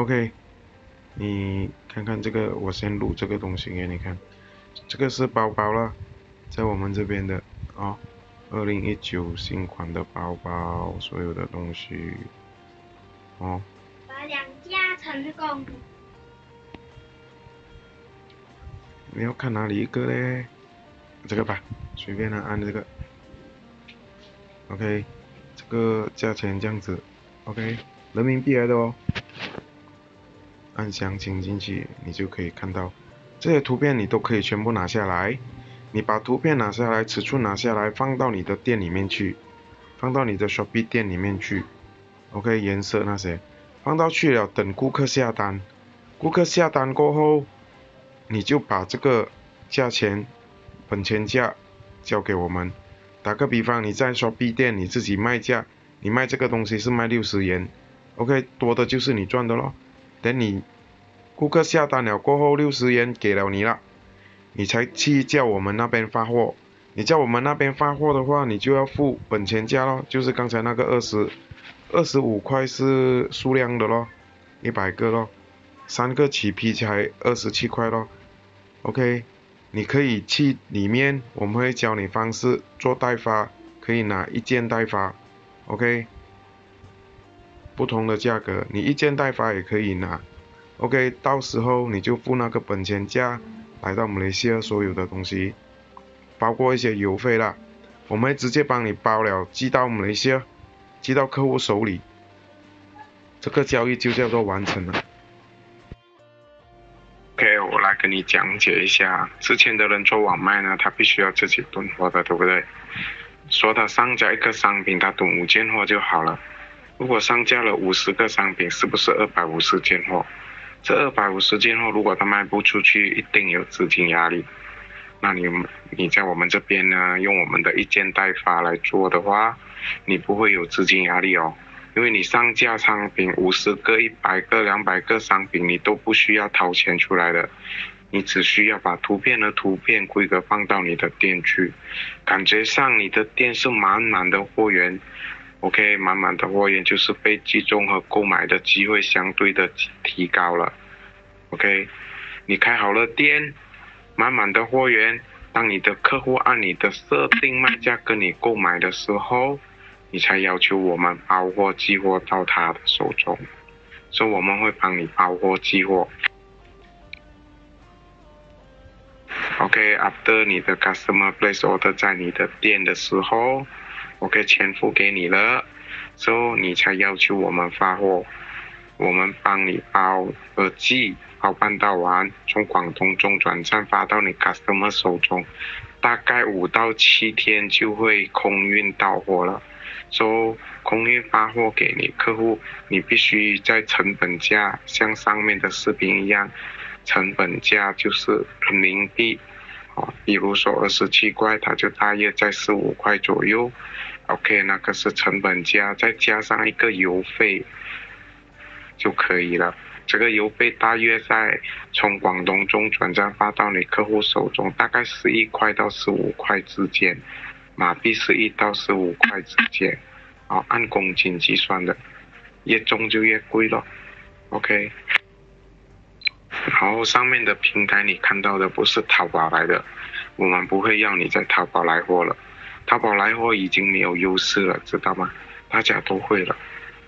OK，你看看这个，我先录这个东西给你看。这个是包包了，在我们这边的啊，二零一九新款的包包，所有的东西，哦。把两家成功。你要看哪里一个嘞？这个吧，随便的按这个。OK，这个价钱这样子，OK，人民币来的哦。按详情进去，你就可以看到这些图片，你都可以全部拿下来。你把图片拿下来，尺寸拿下来，放到你的店里面去，放到你的 Shopee 店里面去。OK，颜色那些放到去了，等顾客下单。顾客下单过后，你就把这个价钱，本钱价交给我们。打个比方，你在 Shopee 店你自己卖价，你卖这个东西是卖六十元，OK，多的就是你赚的咯。等你顾客下单了过后，六十元给了你了，你才去叫我们那边发货。你叫我们那边发货的话，你就要付本钱价咯，就是刚才那个二十二十五块是数量的咯，一百个咯，三个起批才二十七块咯，OK。你可以去里面，我们会教你方式做代发，可以拿一件代发，OK，不同的价格，你一件代发也可以拿，OK，到时候你就付那个本钱价，来到马来西亚所有的东西，包括一些邮费啦，我们会直接帮你包了，寄到马来西亚，寄到客户手里，这个交易就叫做完成了。OK，我来跟你讲解一下。之前的人做网卖呢，他必须要自己囤货的，对不对？说他上架一个商品，他囤五件货就好了。如果上架了五十个商品，是不是二百五十件货？这二百五十件货，如果他卖不出去，一定有资金压力。那你你在我们这边呢，用我们的一件代发来做的话，你不会有资金压力哦。因为你上架商品五十个、一百个、两百个商品，你都不需要掏钱出来的，你只需要把图片和图片规格放到你的店去，感觉上你的店是满满的货源，OK，满满的货源就是被集中和购买的机会相对的提高了，OK，你开好了店，满满的货源，当你的客户按你的设定卖价跟你购买的时候。你才要求我们包货寄货到他的手中，所以我们会帮你包货寄货。OK，after 你的 customer place order 在你的店的时候我给钱付给你了，之后你才要求我们发货，我们帮你包和寄，包办到完，从广东中转站发到你 customer 手中，大概五到七天就会空运到货了。说空运发货给你客户，你必须在成本价像上面的视频一样，成本价就是人民币，比如说二十七块，它就大约在十五块左右，OK，那个是成本价，再加上一个邮费就可以了。这个邮费大约在从广东中转站发到你客户手中，大概十一块到十五块之间。马币是一到十五块之间，啊，按公斤计算的，越重就越贵了，OK。然后上面的平台你看到的不是淘宝来的，我们不会要你在淘宝来货了，淘宝来货已经没有优势了，知道吗？大家都会了，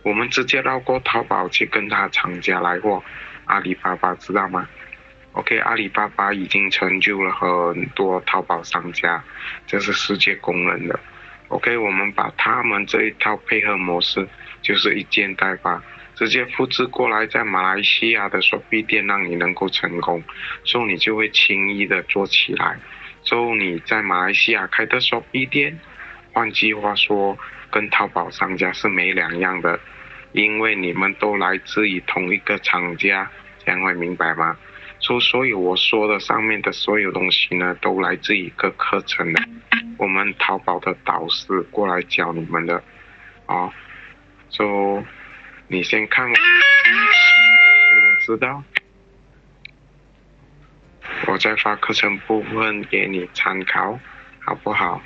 我们直接绕过淘宝去跟他厂家来货，阿里巴巴知道吗？OK，阿里巴巴已经成就了很多淘宝商家，这是世界公认的。OK，我们把他们这一套配合模式，就是一件代发，直接复制过来，在马来西亚的 Shopee 店让你能够成功，所以你就会轻易的做起来。所以你在马来西亚开的 Shopee 店，换句话说，跟淘宝商家是没两样的，因为你们都来自于同一个厂家，这样会明白吗？所所以我说的上面的所有东西呢，都来自一个课程的，我们淘宝的导师过来教你们的，啊，就你先看，我知道，我再发课程部分给你参考，好不好？